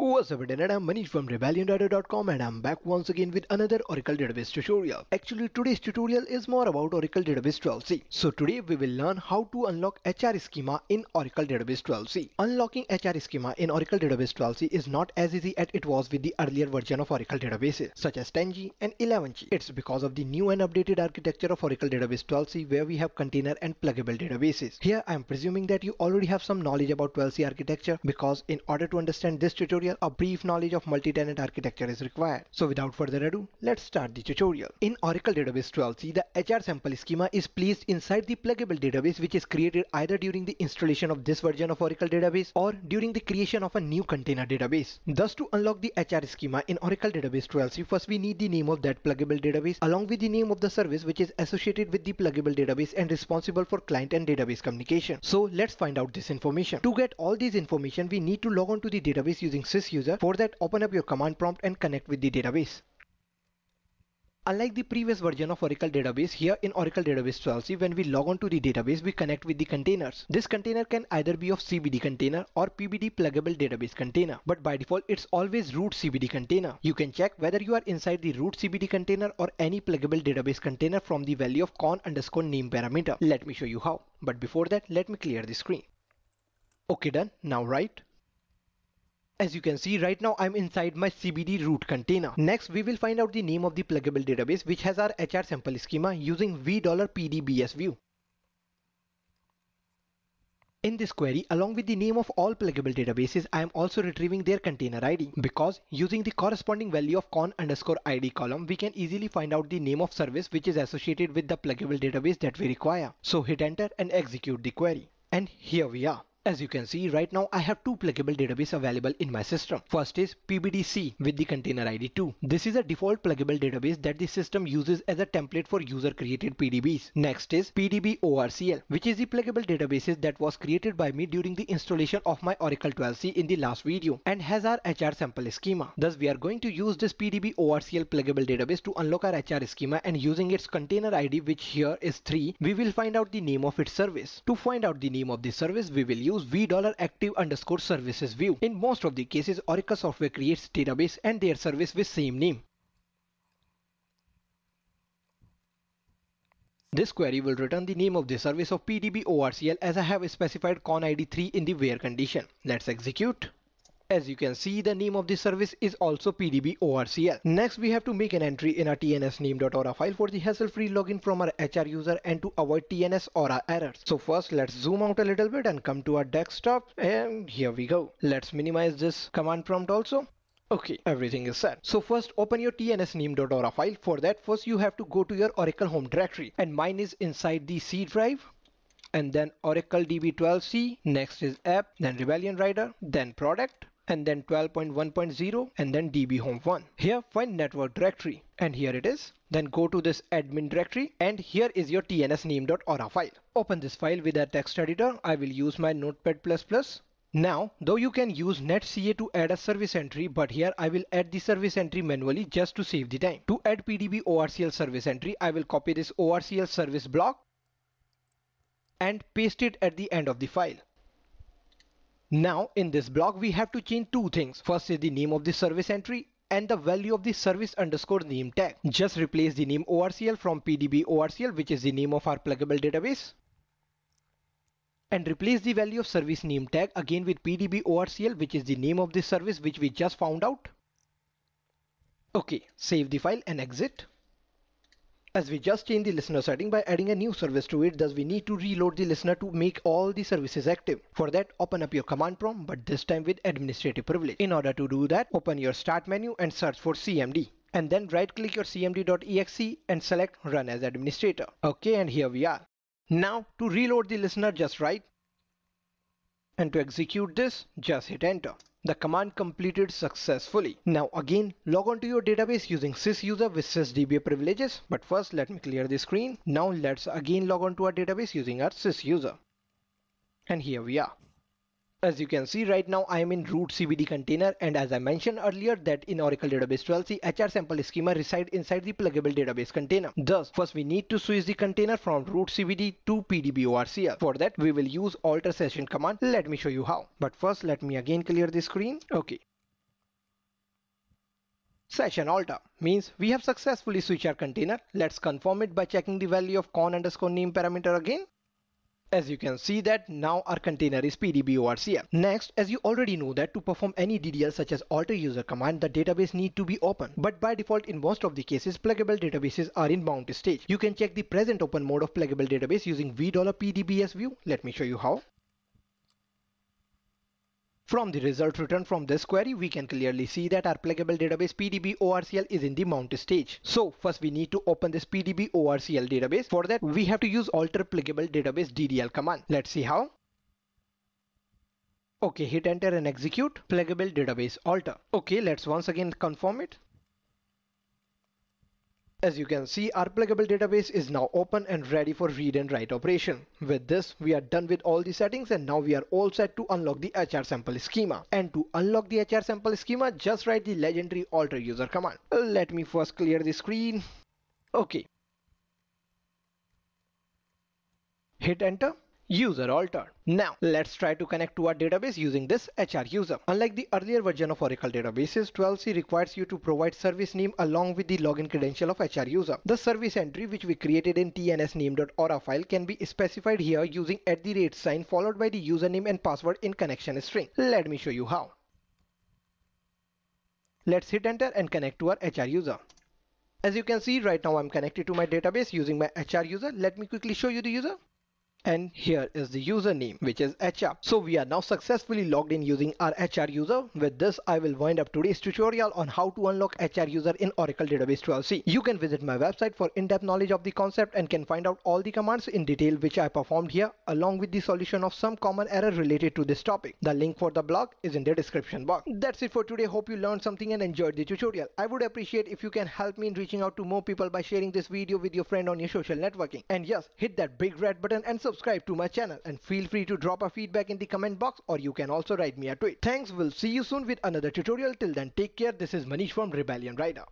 What's up internet, I'm Manish from RebellionRider.com and I'm back once again with another Oracle Database tutorial. Actually today's tutorial is more about Oracle Database 12c. So today we will learn how to unlock HR schema in Oracle Database 12c. Unlocking HR schema in Oracle Database 12c is not as easy as it was with the earlier version of Oracle databases such as 10g and 11g. It's because of the new and updated architecture of Oracle Database 12c where we have container and pluggable databases. Here I am presuming that you already have some knowledge about 12c architecture because in order to understand this tutorial a brief knowledge of multi-tenant architecture is required. So without further ado, let's start the tutorial. In Oracle Database 12c, the HR sample schema is placed inside the pluggable database which is created either during the installation of this version of Oracle Database or during the creation of a new container database. Thus to unlock the HR schema in Oracle Database 12c, first we need the name of that pluggable database along with the name of the service which is associated with the pluggable database and responsible for client and database communication. So let's find out this information. To get all these information, we need to log on to the database using user. For that, open up your command prompt and connect with the database. Unlike the previous version of Oracle Database, here in Oracle Database 12c, when we log on to the database, we connect with the containers. This container can either be of CDB container or PDB pluggable database container. But by default, it's always root CDB container. You can check whether you are inside the root CDB container or any pluggable database container from the value of con underscore name parameter. Let me show you how. But before that, let me clear the screen. Okay, done. Now write as you can see right now I'm inside my CDB root container. Next we will find out the name of the pluggable database which has our HR sample schema using $PDBS view. In this query, along with the name of all pluggable databases, I am also retrieving their container ID because using the corresponding value of con underscore ID column, we can easily find out the name of service which is associated with the pluggable database that we require. So hit enter and execute the query. And here we are. As you can see right now I have two pluggable database available in my system. First is PDB$SEED with the container ID 2. This is a default pluggable database that the system uses as a template for user created PDBs. Next is PDB ORCL which is the pluggable databases that was created by me during the installation of my Oracle 12c in the last video and has our HR sample schema. Thus we are going to use this PDB ORCL pluggable database to unlock our HR schema and using its container ID which here is 3 we will find out the name of its service. To find out the name of the service we will use v$active underscore services view. In most of the cases, Oracle software creates database and their service with same name. This query will return the name of the service of PDB ORCL as I have specified con ID 3 in the where condition. Let's execute. As you can see, the name of the service is also PDB ORCL. Next, we have to make an entry in our tnsname.ora file for the hassle-free login from our HR user and to avoid TNS ORA errors. So first, let's zoom out a little bit and come to our desktop. And here we go. Let's minimize this command prompt also. Okay, everything is set. So first open your tnsname.ora file. For that, first you have to go to your Oracle home directory and mine is inside the C drive and then Oracle DB12C, next is app, then Rebellion Rider, then product, and then 12.1.0 and then db home 1. Here find network directory and here it is. Then go to this admin directory and here is your tnsname.ora file. Open this file with a text editor. I will use my notepad++. Now, though you can use netca to add a service entry, but here I will add the service entry manually just to save the time. To add PDB ORCL service entry, I will copy this ORCL service block and paste it at the end of the file. Now in this block we have to change two things. First is the name of the service entry and the value of the service underscore name tag. Just replace the name ORCL from PDB ORCL which is the name of our pluggable database and replace the value of service name tag again with PDB ORCL which is the name of the service which we just found out. Okay, save the file and exit. As we just changed the listener setting by adding a new service to it, thus we need to reload the listener to make all the services active. For that, open up your command prompt, but this time with administrative privilege. In order to do that, open your start menu and search for CMD. And then right click your cmd.exe and select run as administrator. Okay, and here we are. Now to reload the listener, just write. And to execute this, just hit enter. The command completed successfully. Now again, log on to your database using sysuser with sysdba privileges. But first, let me clear the screen. Now let's again log on to our database using our sysuser. And here we are. As you can see right now I am in root CDB container and as I mentioned earlier that in Oracle Database 12c HR sample schema reside inside the pluggable database container. Thus first we need to switch the container from root CDB to PDB ORCL. For that we will use alter session command. Let me show you how. But first let me again clear the screen. Okay. Session alter means we have successfully switched our container. Let's confirm it by checking the value of con underscore name parameter again. As you can see that now our container is PDB-ORCL. Next, as you already know that to perform any DDL such as alter user command, the database need to be open. But by default in most of the cases, pluggable databases are in mount stage. You can check the present open mode of pluggable database using $PDBS view. Let me show you how. From the result returned from this query, we can clearly see that our pluggable database PDB ORCL is in the mount stage. So first we need to open this PDB ORCL database. For that, we have to use alter pluggable database DDL command. Let's see how. Okay, hit enter and execute pluggable database alter. Okay, let's once again confirm it. As you can see, our pluggable database is now open and ready for read and write operation. With this, we are done with all the settings and now we are all set to unlock the HR sample schema. And to unlock the HR sample schema, just write the legendary alter user command. Let me first clear the screen. Okay. Hit enter user altered. Now let's try to connect to our database using this HR user. Unlike the earlier version of Oracle databases, 12c requires you to provide service name along with the login credential of HR user. The service entry which we created in tnsname.ora file can be specified here using at the rate sign followed by the username and password in connection string. Let me show you how. Let's hit enter and connect to our HR user. As you can see right now I'm connected to my database using my HR user. Let me quickly show you the user and here is the username which is HR. So we are now successfully logged in using our HR user. With this I will wind up today's tutorial on how to unlock HR user in Oracle Database 12c. You can visit my website for in-depth knowledge of the concept and can find out all the commands in detail which I performed here along with the solution of some common error related to this topic. The link for the blog is in the description box. That's it for today. Hope you learned something and enjoyed the tutorial. I would appreciate if you can help me in reaching out to more people by sharing this video with your friend on your social networking. And yes, hit that big red button and subscribe to my channel and feel free to drop a feedback in the comment box or you can also write me a tweet. Thanks, we'll see you soon with another tutorial. Till then, take care. This is Manish from Rebellion Rider.